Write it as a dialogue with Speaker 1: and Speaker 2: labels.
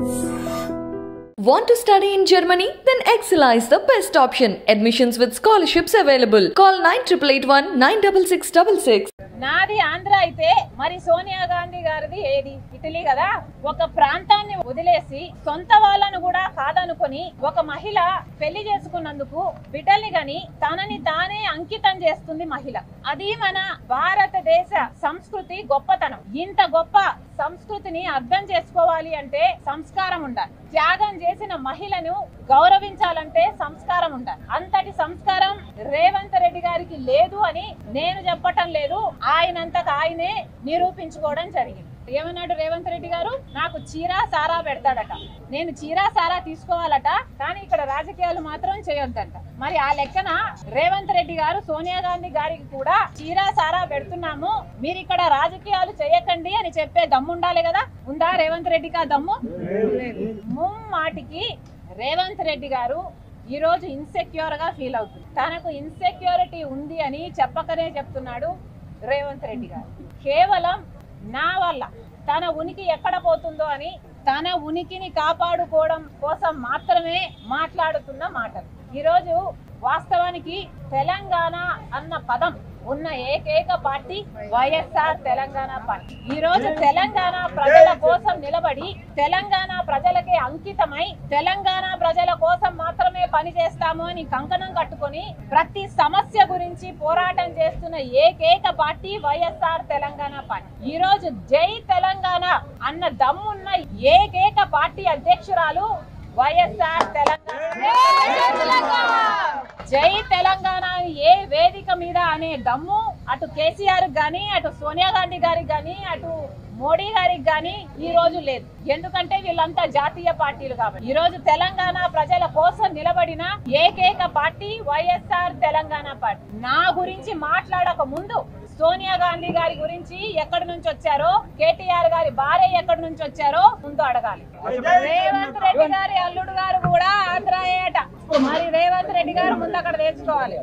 Speaker 1: Want to study in Germany? Then Excella is the best option. Admissions with scholarships available. Call 9881 96666.
Speaker 2: నాది ఆంధ్ర అయితే మరి సోనియా గాంధీ గారిది ఏది Italy కదా ఒక ప్రాంతాన్ని వదిలేసి సొంత వాళ్ళను కూడా కాదనుకొని ఒక మహిళ పెళ్ళి చేసుకున్నందుకు బిడ్డల్ని గని తనని తానే అంకితం చేస్తుంది మహిళ అది మన భారతదేశ సంస్కృతి గొప్పతనం ఇంత గొప్ప సంస్కృతిని అర్థం చేసుకోవాలి అంటే సంస్కారం ఉండాలి. త్యాగం చేసిన మహిళను గౌరవించాలంటే సంస్కారం ఉండాలి. అంతటి సంస్కారం రేవంత్ రెడ్డి గారికి లేదు అని నేను చెప్పటం లేదు. ఆయనంతకు ఆయనే నిరూపించుకోవడం జరిగింది. ఏమన్నాడు రేవంత్ రెడ్డి గారు? నాకు చీరా సారా పెడతాడట. నేను చీరా సారా తీసుకోవాలట కానీ ఇక్కడ రాజకీయాలు మాత్రం చేయొద్దంట. మరి ఆ లెక్కన రేవంత్ రెడ్డి గారు సోనియా గాంధీ గారికి కూడా చీరా సారా పెడుతున్నాము. మీరు ఇక్కడ రాజకీయాలు చేయకండి అని చెప్పే దమ్ము ఉండాలి కదా? ఉందా రేవంత్ రెడ్డికి ఆ దమ్ము? ముమ్మాటికి రేవంత్ రెడ్డి గారు ఈ రోజు ఇన్సెక్యూర్గా ఫీల్ అవుతుంది. తనకు ఇన్సెక్యూరిటీ ఉంది అని చెప్పకనే చెప్తున్నాడు రేవంత్ రెడ్డి గారు. కేవలం నా వల్ల తన ఉనికి ఎక్కడ పోతుందో అని తన ఉనికిని కాపాడుకోవడం కోసం మాత్రమే మాట్లాడుతున్న మాటలు. ఈరోజు వాస్తవానికి తెలంగాణ అన్న పదం ఉన్న ఏకైక పార్టీ వైఎస్ఆర్ తెలంగాణ పార్టీ. ఈ రోజు తెలంగాణ ప్రజల కోసం నిలబడి తెలంగాణ ప్రజలకే అంకితమై తెలంగాణ ప్రజల కోసం మాత్రమే పనిచేస్తాము అని కంకణం కట్టుకొని ప్రతి సమస్య పోరాటం చేస్తున్న ఏకైక పార్టీ వైఎస్ఆర్ తెలంగాణ పార్టీ. ఈ రోజు జై తెలంగాణ అన్న దమ్మున్న ఏకైక పార్టీ అధ్యక్షురాలు వైఎస్ఆర్ తెలంగాణ. జై తెలంగాణ ఏ వేదిక మీద అనే దమ్ము అటు కేసీఆర్ గాని అటు సోనియా గాంధీ గారికి గాని అటు మోడీ గారికి కానీ ఈ రోజు లేదు. ఎందుకంటే వీళ్ళంతా జాతీయ పార్టీలు కాబట్టి. ఈ రోజు తెలంగాణ ప్రజల కోసం నిలబడిన ఏకైక పార్టీ వైఎస్ఆర్ తెలంగాణ పార్టీ. నా గురించి మాట్లాడక ముందు సోనియా గాంధీ గారి గురించి ఎక్కడి నుంచి వచ్చారో కేటీఆర్ గారి భార్య ఎక్కడి నుంచి వచ్చారో ముందు అడగాలి. రేవంత్ రెడ్డి గారి అల్లుడు గారు కూడా ఆంధ్ర మరి రేవంత్ రెడ్డి గారు ముందు అక్కడ తెచ్చుకోవాలి